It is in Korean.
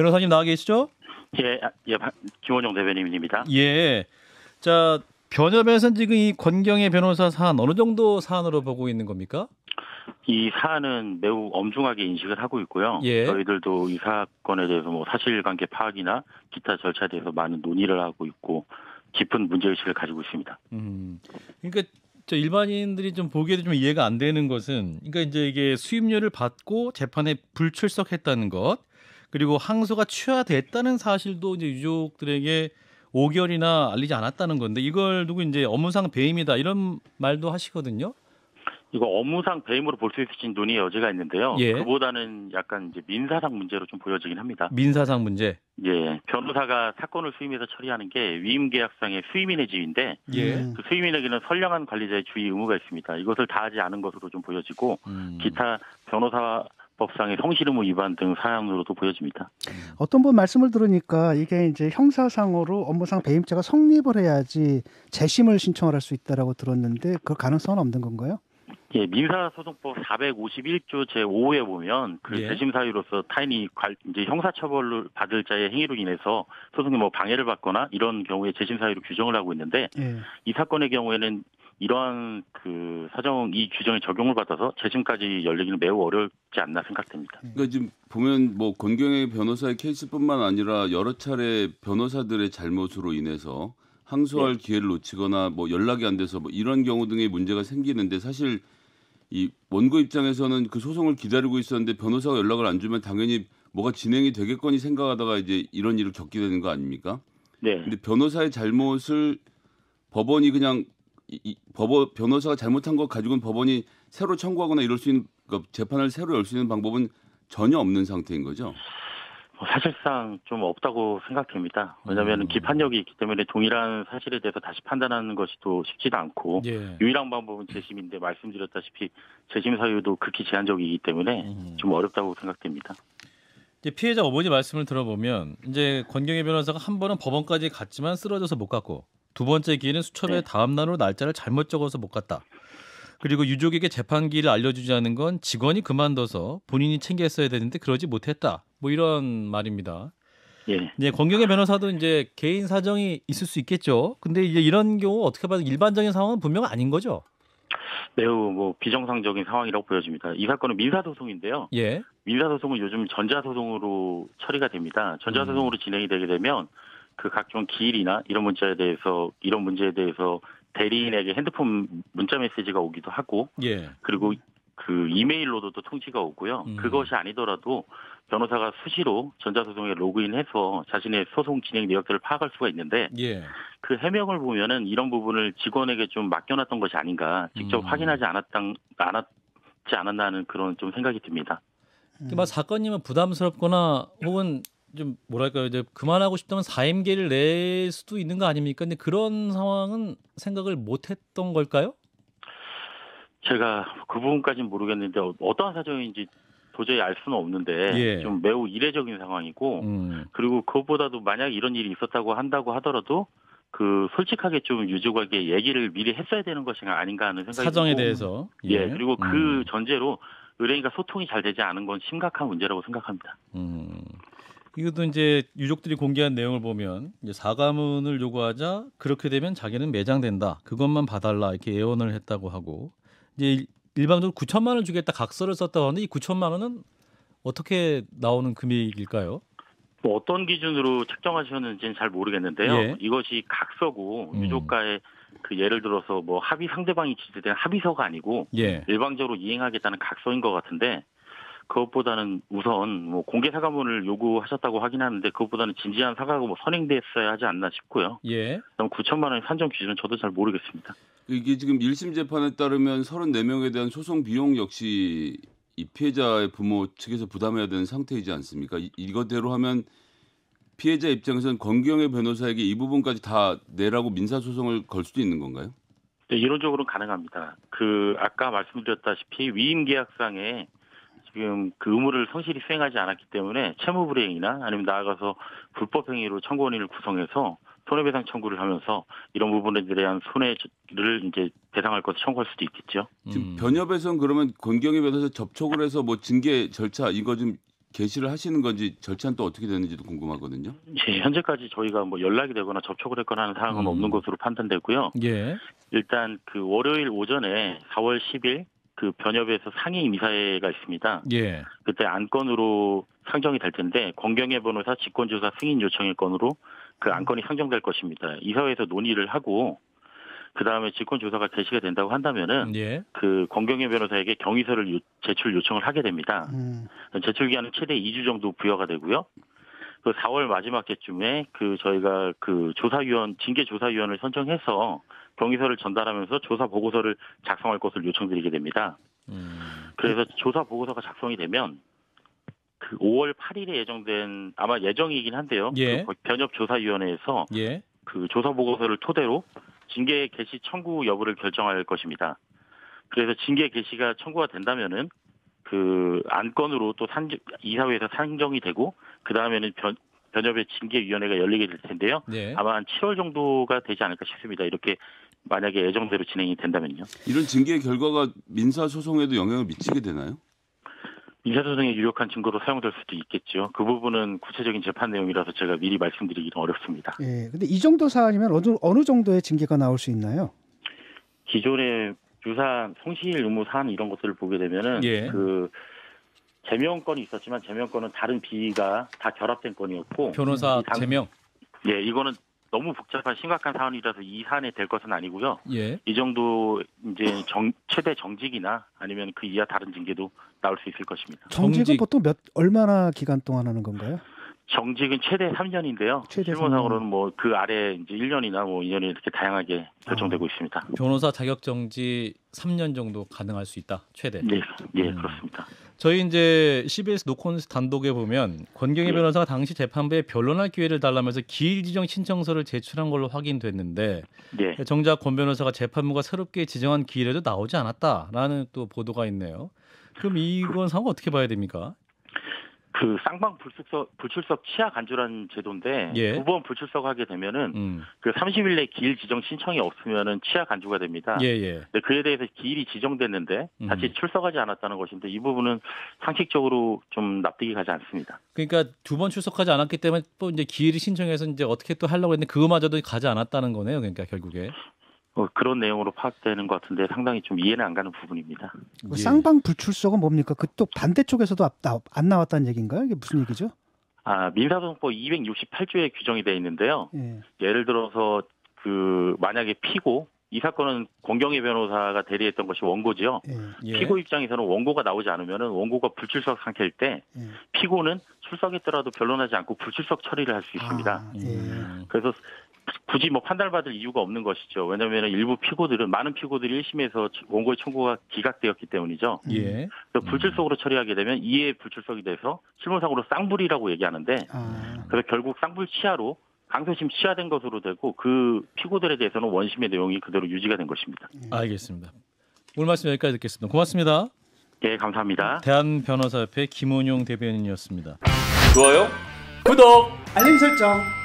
변호사님 나와 계시죠? 예, 아, 예, 김원영 대변인입니다. 예. 자, 변협에서는 지금 이 권경의 변호사 사안 어느 정도 사안으로 보고 있는 겁니까? 이 사안은 매우 엄중하게 인식을 하고 있고요. 예. 저희들도 이 사건에 대해서 뭐 사실관계 파악이나 기타 절차에 대해서 많은 논의를 하고 있고 깊은 문제의식을 가지고 있습니다. 음. 그러니까 저 일반인들이 좀 보기에도 좀 이해가 안 되는 것은 그러니까 이제 이게 수임료를 받고 재판에 불출석했다는 것 그리고 항소가 취하됐다는 사실도 이제 유족들에게 5개월이나 알리지 않았다는 건데 이걸 두고 이제 업무상 배임이다 이런 말도 하시거든요. 이거 업무상 배임으로 볼 수 있을지 논의의 여지가 있는데요. 예. 그보다는 약간 이제 민사상 문제로 좀 보여지긴 합니다. 민사상 문제. 예, 변호사가 사건을 수임해서 처리하는 게 위임 계약상의 수임인의 지위인데 예. 음. 그 수임인에게는 선량한 관리자의 주의 의무가 있습니다. 이것을 다하지 않은 것으로 좀 보여지고 음. 기타 변호사 법상의 성실 의무 위반 등 사항으로도 보여집니다. 어떤 분 말씀을 들으니까 이게 이제 형사상으로 업무상 배임죄가 성립을 해야지 재심을 신청을 할 수 있다라고 들었는데 그 가능성은 없는 건가요? 예, 민사소송법 451조 제5호에 보면 그 예. 재심 사유로서 타인이 관- 이제 형사처벌을 받을 자의 행위로 인해서 소송에 뭐 방해를 받거나 이런 경우에 재심 사유로 규정을 하고 있는데 예. 이 사건의 경우에는 이러한 그 사정 이 규정에 적용을 받아서 재심까지 열리기는 매우 어렵지 않나 생각됩니다. 그러니까 지금 보면 뭐 권경의 변호사의 케이스뿐만 아니라 여러 차례 변호사들의 잘못으로 인해서 항소할 기회를 놓치거나 뭐 연락이 안 돼서 뭐 이런 경우 등의 문제가 생기는데 사실 이 원고 입장에서는 그 소송을 기다리고 있었는데 변호사가 연락을 안 주면 당연히 뭐가 진행이 되겠거니 생각하다가 이제 이런 일을 겪게 되는 거 아닙니까? 네. 근데 변호사의 잘못을 법원이 그냥 이, 이 법원 변호사가 잘못한 것 가지고는 법원이 새로 청구하거나 이럴 수 있는 그러니까 재판을 새로 열 수 있는 방법은 전혀 없는 상태인 거죠. 뭐 사실상 좀 없다고 생각됩니다. 왜냐하면 음. 기판력이 있기 때문에 동일한 사실에 대해서 다시 판단하는 것이 또 쉽지도 않고 예. 유일한 방법은 재심인데 말씀드렸다시피 재심 사유도 극히 제한적이기 때문에 음. 좀 어렵다고 생각됩니다. 이제 피해자 어머니 말씀을 들어보면 이제 권경의 변호사가 한 번은 법원까지 갔지만 쓰러져서 못 갔고 두 번째 기회는 수첩에 네. 다음 날로 날짜를 잘못 적어서 못 갔다. 그리고 유족에게 재판기를 알려주지 않은 건 직원이 그만둬서 본인이 챙겼어야 되는데 그러지 못했다. 뭐 이런 말입니다. 예. 이제 권경의 변호사도 이제 개인 사정이 있을 수 있겠죠. 근데 이제 이런 경우 어떻게 봐도 일반적인 상황은 분명 아닌 거죠. 매우 뭐 비정상적인 상황이라고 보여집니다. 이 사건은 민사 소송인데요. 예. 민사 소송은 요즘 전자 소송으로 처리가 됩니다. 전자 소송으로 진행이 되게 되면 그 각종 기일이나 이런 문자에 대해서 이런 문제에 대해서 대리인에게 핸드폰 문자 메시지가 오기도 하고 예. 그리고 그 이메일로도 또 통지가 오고요. 음. 그것이 아니더라도 변호사가 수시로 전자소송에 로그인해서 자신의 소송 진행 내역들을 파악할 수가 있는데 예. 그 해명을 보면은 이런 부분을 직원에게 좀 맡겨놨던 것이 아닌가 직접 음. 확인하지 않았당 않았지 않았나는 그런 좀 생각이 듭니다. 그막 사건이면 부담스럽거나 혹은 좀 뭐랄까요 이제 그만하고 싶다면 사임계를 낼 수도 있는 거 아닙니까? 근데 그런 상황은 생각을 못했던 걸까요? 제가 그 부분까지는 모르겠는데 어- 어떠한 사정인지 도저히 알 수는 없는데 예. 좀 매우 이례적인 상황이고 음. 그리고 그것보다도 만약 이런 일이 있었다고 한다고 하더라도 그 솔직하게 좀 유족에게 얘기를 미리 했어야 되는 것이 아닌가 하는 생각이 사정에 대해서 예, 그리고 그 음. 전제로 의뢰인과 소통이 잘 되지 않은 건 심각한 문제라고 생각합니다. 음. 이것도 이제 유족들이 공개한 내용을 보면 이제 사과문을 요구하자 그렇게 되면 자기는 매장된다. 그것만 봐달라 이렇게 예언을 했다고 하고 이제 일- 일방적으로 9천만 원을 주겠다 각서를 썼다고 하는데 이 9천만 원은 어떻게 나오는 금액일까요? 뭐 어떤 기준으로 책정하셨는지는 잘 모르겠는데요. 예. 이것이 각서고 음. 유족과의 그 예를 들어서 뭐 합의 상대방이 지시된 합의서가 아니고 예. 일방적으로 이행하겠다는 각서인 것 같은데 그것보다는 우선 뭐 공개 사과문을 요구하셨다고 확인하는데 그것보다는 진지한 사과가 뭐 선행됐어야 하지 않나 싶고요. 예. 그럼 9천만 원의 산정 기준은 저도 잘 모르겠습니다. 이게 지금 1심 재판에 따르면 34명에 대한 소송 비용 역시 이 피해자의 부모 측에서 부담해야 되는 상태이지 않습니까? 이, 이거대로 하면 피해자 입장에서는 권경의 변호사에게 이 부분까지 다 내라고 민사 소송을 걸 수도 있는 건가요? 네, 이론적으로는 가능합니다. 그 아까 말씀드렸다시피 위임 계약상에 지금 그 의무를 성실히 수행하지 않았기 때문에 채무 불이행이나 아니면 나아가서 불법 행위로 청구원인을 구성해서 손해배상 청구를 하면서 이런 부분에 대한 손해를 이제 배상할 것을 청구할 수도 있겠죠. 지금 음. 변협에서는 그러면 권경의 변호사 접촉을 해서 뭐 징계 절차 이거 좀 게시를 하시는 건지 절차는 또 어떻게 되는지도 궁금하거든요. 예, 현재까지 저희가 뭐 연락이 되거나 접촉을 했거나 하는 사항은 음. 없는 것으로 판단되고요. 예. 일단 그 월요일 오전에 4월 10일 그 변협에서 상임 이사회가 있습니다. 예. 그때 안건으로 상정이 될 텐데 권경혜 변호사 직권조사 승인 요청일 건으로 그 안건이 상정될 것입니다. 이사회에서 논의를 하고 그 다음에 직권조사가 개시가 된다고 한다면은 예. 그 권경혜 변호사에게 경위서를 요- 제출 요청을 하게 됩니다. 음. 제출 기한은 최대 2주 정도 부여가 되고요. 그 4월 마지막 때쯤에 그 저희가 그 조사위원 징계 조사위원을 선정해서 경위서를 전달하면서 조사 보고서를 작성할 것을 요청드리게 됩니다. 음. 그래서 조사 보고서가 작성이 되면 그 5월 8일에 예정된 아마 예정이긴 한데요. 예. 그 변협 조사위원회에서 예. 그 조사 보고서를 토대로 징계 개시 청구 여부를 결정할 것입니다. 그래서 징계 개시가 청구가 된다면은 그 안건으로 또 산, 이사회에서 상정이 되고 그 다음에는 변, 변협의 징계위원회가 열리게 될 텐데요. 네. 아마 한 7월 정도가 되지 않을까 싶습니다. 이렇게 만약에 예정대로 진행이 된다면요. 이런 징계 결과가 민사 소송에도 영향을 미치게 되나요? 민사 소송에 유력한 증거로 사용될 수도 있겠죠. 그 부분은 구체적인 재판 내용이라서 제가 미리 말씀드리기는 어렵습니다. 예. 근데 이 정도 사안이면 어느 어느 정도의 징계가 나올 수 있나요? 기존의 유사 성실 의무 사안 이런 것들을 보게 되면은 예. 그 제명 건이 있었지만 제명 건은 다른 비위가 다 결합된 건이었고 변호사 이 당- 제명. 예 이거는 너무 복잡한 심각한 사안이라서 이 사안에 될 것은 아니고요. 예. 이 정도 이제 정, 최대 정직이나 아니면 그 이하 다른 징계도 나올 수 있을 것입니다. 정직은 정직. 보통 몇 얼마나 기간 동안 하는 건가요? 정직은 최대 3년인데요. 최대 실무상으로는 뭐 그 아래 이제 1년이나 뭐 2년이 이렇게 다양하게 결정되고 아. 있습니다. 변호사 자격 정지 3년 정도 가능할 수 있다. 최대. 예, 예 음. 그렇습니다. 저희 이제 CBS 노콘스 단독에 보면 권경희 예. 변호사가 당시 재판부에 변론할 기회를 달라면서 기일 지정 신청서를 제출한 걸로 확인됐는데 예. 정작 권 변호사가 재판부가 새롭게 지정한 기일에도 나오지 않았다라는 또 보도가 있네요. 그럼 이건 상황 어떻게 봐야 됩니까? 그 쌍방 불출석 불출석 치아 간주라는 제도인데 예. 두번 불출석하게 되면은 음. 그 30일 내 기일 지정 신청이 없으면은 치아 간주가 됩니다. 예, 예. 근데 그에 대해서 기일이 지정됐는데 다시 음. 출석하지 않았다는 것인데 이 부분은 상식적으로 좀 납득이 가지 않습니다. 그러니까 두 번 출석하지 않았기 때문에 또 이제 기일을 신청해서 이제 어떻게 또 하려고 했는데 그거마저도 가지 않았다는 거네요. 그러니까 결국에. 어, 그런 내용으로 파악되는 것 같은데 상당히 좀 이해는 안 가는 부분입니다. 그 예. 쌍방 불출석은 뭡니까? 그쪽 반대쪽에서도 앞- 나- 안 나왔다는 얘기인가요? 이게 무슨 얘기죠? 아 민사소송법 268조에 규정이 되어 있는데요. 예. 예를 들어서 그 만약에 피고 이 사건은 권경희 변호사가 대리했던 것이 원고지요. 예. 예. 피고 입장에서는 원고가 나오지 않으면 원고가 불출석 상태일 때 예. 피고는 출석했더라도 변론하지 않고 불출석 처리를 할 수 있습니다. 아, 예. 음. 그래서 굳이 뭐 판단받을 이유가 없는 것이죠. 왜냐하면 일부 피고들은 많은 피고들이 1심에서 원고의 청구가 기각되었기 때문이죠. 예. 그래서 불출석으로 처리하게 되면 이에 불출석이 돼서 실무상으로 쌍불이라고 얘기하는데 아. 그래서 결국 쌍불 치하로 강소심 치하된 것으로 되고 그 피고들에 대해서는 원심의 내용이 그대로 유지가 된 것입니다. 알겠습니다. 오늘 말씀 여기까지 듣겠습니다. 고맙습니다. 예, 감사합니다. 대한 변호사협회 김원용 대변인이었습니다. 좋아요, 구독. 알림 설정.